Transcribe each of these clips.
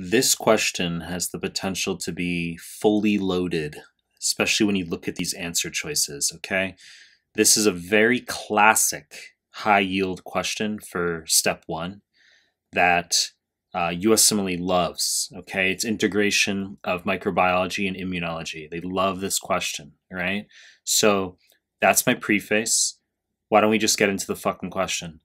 This question has the potential to be fully loaded, especially when you look at these answer choices, okay? This is a very classic high yield question for step one that uh, USMLE loves, okay? It's integration of microbiology and immunology. They love this question, right? So that's my preface. Why don't we just get into the fucking question?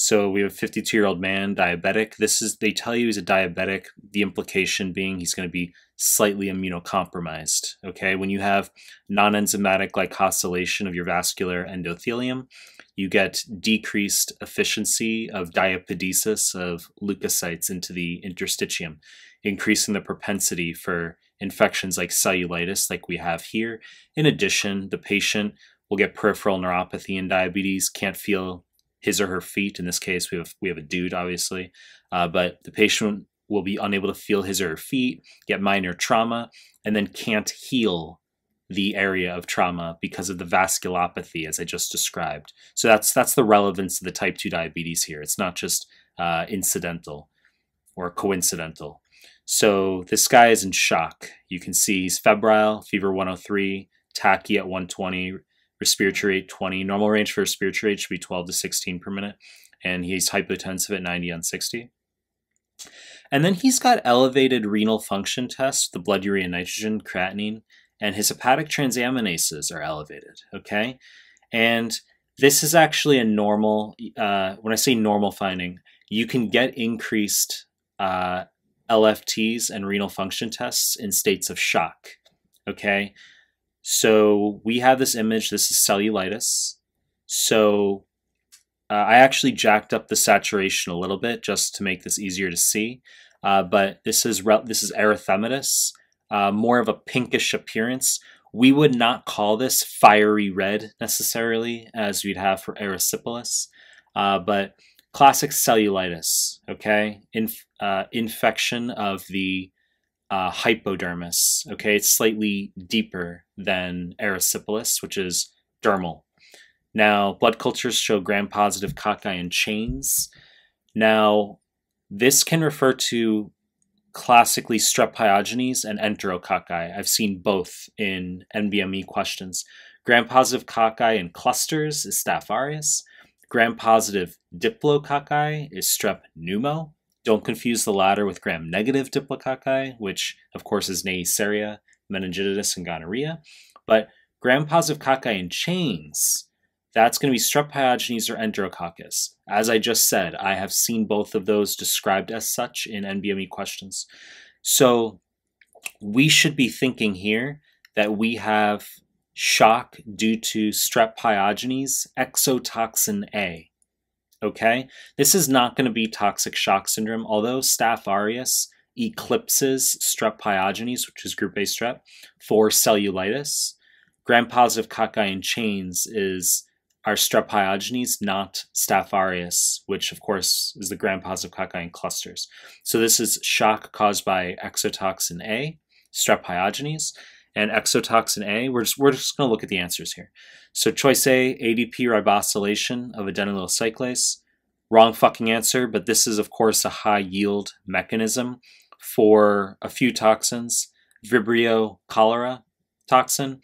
So we have a 52 year old man, diabetic. This is, they tell you he's a diabetic, the implication being he's going to be slightly immunocompromised. Okay. When you have non enzymatic glycosylation of your vascular endothelium, you get decreased efficiency of diapedesis of leukocytes into the interstitium, increasing the propensity for infections like cellulitis, like we have here. In addition, the patient will get peripheral neuropathy and diabetes, can't feel his or her feet. In this case, we have we have a dude, obviously, uh, but the patient will be unable to feel his or her feet, get minor trauma, and then can't heal the area of trauma because of the vasculopathy, as I just described. So that's that's the relevance of the type two diabetes here. It's not just uh, incidental or coincidental. So this guy is in shock. You can see he's febrile, fever 103, tachy at 120, respiratory rate 20. Normal range for respiratory rate should be 12 to 16 per minute. And he's hypotensive at 90 on 60. And then he's got elevated renal function tests, the blood urea nitrogen, creatinine, and his hepatic transaminases are elevated. Okay. And this is actually a normal, uh, when I say normal finding, you can get increased uh, LFTs and renal function tests in states of shock. Okay. So we have this image. This is cellulitis. So uh, I actually jacked up the saturation a little bit just to make this easier to see. Uh, but this is this is erythematous, uh, more of a pinkish appearance. We would not call this fiery red necessarily, as we'd have for erysipelas, uh, but classic cellulitis. Okay, Inf- uh, infection of the uh, hypodermis. Okay, it's slightly deeper than erysipelas, which is dermal. Now, blood cultures show gram-positive cocci in chains. Now, this can refer to classically strep pyogenes and enterococci. I've seen both in NBME questions. Gram-positive cocci in clusters is Staph aureus. Gram-positive diplococci is strep pneumo. Don't confuse the latter with gram-negative diplococci, which of course is Neisseria, meningitis, and gonorrhea. But gram-positive cocci in chains, that's going to be strep pyogenes or enterococcus. As I just said, I have seen both of those described as such in NBME questions. So we should be thinking here that we have shock due to strep pyogenes exotoxin A. Okay, this is not going to be toxic shock syndrome, although Staph aureus eclipses strep pyogenes, which is group A strep, for cellulitis. Gram-positive cocci in chains is our strep pyogenes, not Staph aureus, which of course is the gram-positive cocci in clusters. So this is shock caused by exotoxin A, strep pyogenes, and exotoxin A. We're just, we're just going to look at the answers here. So choice A, ADP ribosylation of adenylyl cyclase. Wrong fucking answer, but this is of course a high yield mechanism for a few toxins. Vibrio cholera toxin,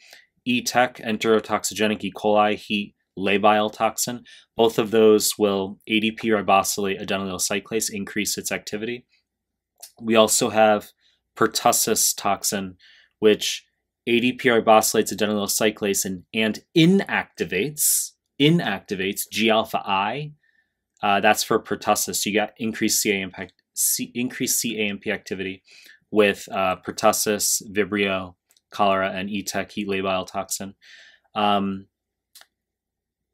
ETEC enterotoxigenic E. coli heat labile toxin. Both of those will ADP ribosylate adenylyl cyclase, increase its activity. We also have pertussis toxin, which ADP ribosylates adenylyl cyclase and, and inactivates inactivates G alpha I. Uh, that's for pertussis. So you got increased CAMP, C, increased CAMP activity with uh, pertussis, Vibrio, cholera, and ETEC heat labile toxin. Um,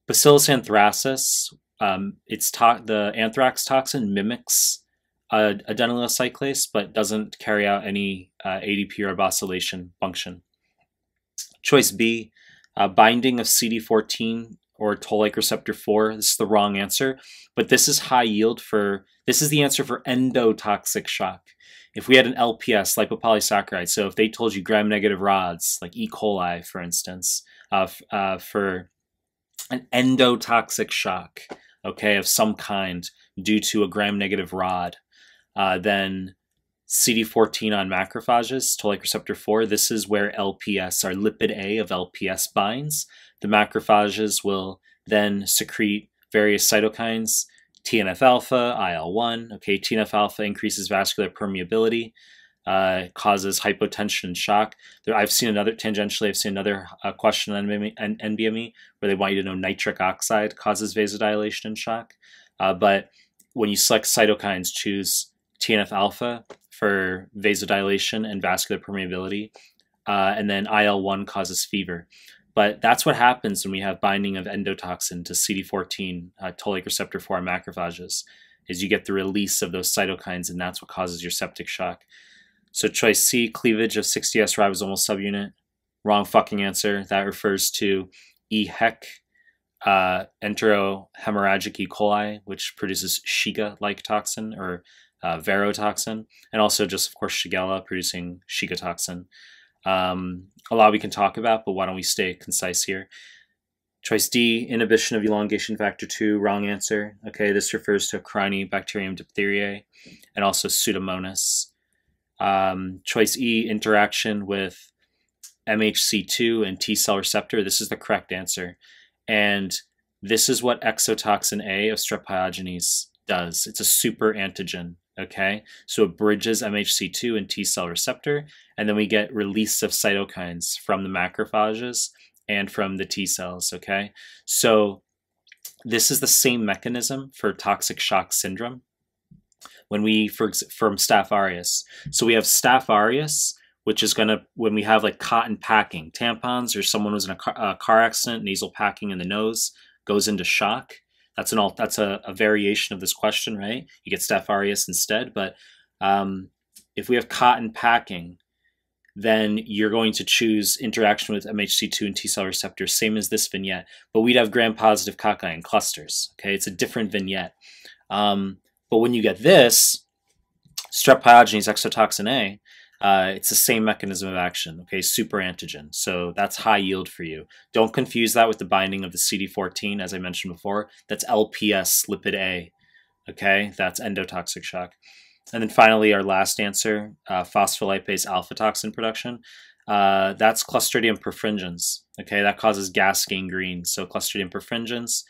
Bacillus anthracis, um, it's to- the anthrax toxin mimics uh, adenylyl cyclase, but doesn't carry out any uh, ADP ribosylation function. Choice B, uh, binding of CD14 or toll-like receptor 4. This is the wrong answer, but this is high yield for, this is the answer for endotoxic shock. If we had an LPS, lipopolysaccharide, so if they told you gram-negative rods, like E. coli, for instance, uh, uh, for an endotoxic shock, okay, of some kind due to a gram-negative rod, uh, then CD14 on macrophages, toll-like receptor 4. This is where LPS, our lipid A of LPS binds. The macrophages will then secrete various cytokines, TNF alpha, IL 1. Okay, TNF alpha increases vascular permeability, uh, causes hypotension and shock. There, I've seen another, tangentially, I've seen another uh, question on NBME, NBME where they want you to know nitric oxide causes vasodilation and shock. Uh, but when you select cytokines, choose TNF alpha for vasodilation and vascular permeability, uh, and then IL 1 causes fever. But that's what happens when we have binding of endotoxin to CD14, uh, toll-like receptor 4 macrophages, is you get the release of those cytokines, and that's what causes your septic shock. So choice C, cleavage of 60S ribosomal subunit. Wrong fucking answer. That refers to EHEC, uh, enterohemorrhagic E. coli, which produces Shiga-like toxin or uh, verotoxin, and also just, of course, Shigella producing Shiga toxin. Um, a lot we can talk about, but why don't we stay concise here? Choice D, inhibition of elongation factor 2, wrong answer. Okay, this refers to Corynebacterium diphtheriae and also Pseudomonas. Um, choice E, interaction with MHC2 and T cell receptor. This is the correct answer. And this is what exotoxin A of strep pyogenes does. It's a super antigen. Okay, so it bridges MHC2 and T cell receptor, and then we get release of cytokines from the macrophages and from the T cells. Okay, so this is the same mechanism for toxic shock syndrome. When we, for from Staph aureus, so we have Staph aureus, which is gonna when we have like cotton packing, tampons, or someone was in a car, a car accident, nasal packing in the nose goes into shock that's an all that's a, a, variation of this question, right? You get Staph aureus instead, but um, if we have cotton packing, then you're going to choose interaction with MHC2 and T cell receptors, same as this vignette, but we'd have gram-positive cocci in clusters. Okay, it's a different vignette. Um, but when you get this, strep pyogenes exotoxin A, uh, it's the same mechanism of action, okay, super antigen. So that's high yield for you. Don't confuse that with the binding of the CD14, as I mentioned before. That's LPS lipid A, okay? That's endotoxic shock. And then finally, our last answer, uh, phospholipase alpha toxin production. Uh, that's Clostridium perfringens, okay? That causes gas gangrene. So Clostridium perfringens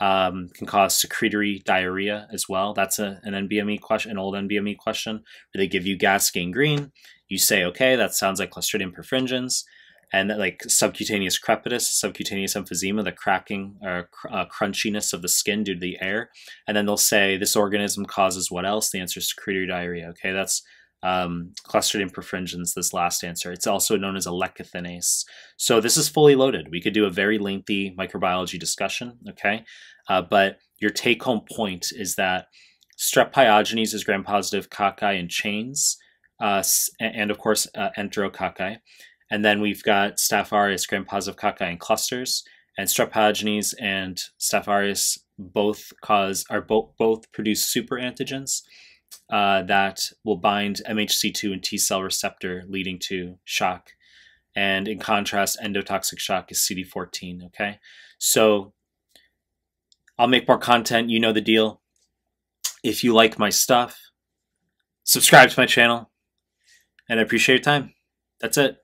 um, can cause secretory diarrhea as well. That's a, an NBME question, an old NBME question, where they give you gas gangrene. You say, okay, that sounds like Clostridium perfringens, and that, like subcutaneous crepitus, subcutaneous emphysema, the cracking or cr uh, crunchiness of the skin due to the air. And then they'll say this organism causes what else? The answer is secretory diarrhea. Okay, that's um, Clostridium perfringens, this last answer. It's also known as a lecithinase. So this is fully loaded. We could do a very lengthy microbiology discussion, okay? Uh, but your take-home point is that strep pyogenes is gram-positive cocci in chains, uh, and of course uh, enterococci. And then we've got Staph aureus gram-positive cocci in clusters, and Strep pyogenes and Staph aureus both cause are both both produce super antigens uh, that will bind MHC2 and T cell receptor, leading to shock. And in contrast, endotoxic shock is CD14. Okay, so I'll make more content. You know the deal. If you like my stuff, subscribe to my channel, and I appreciate your time. That's it.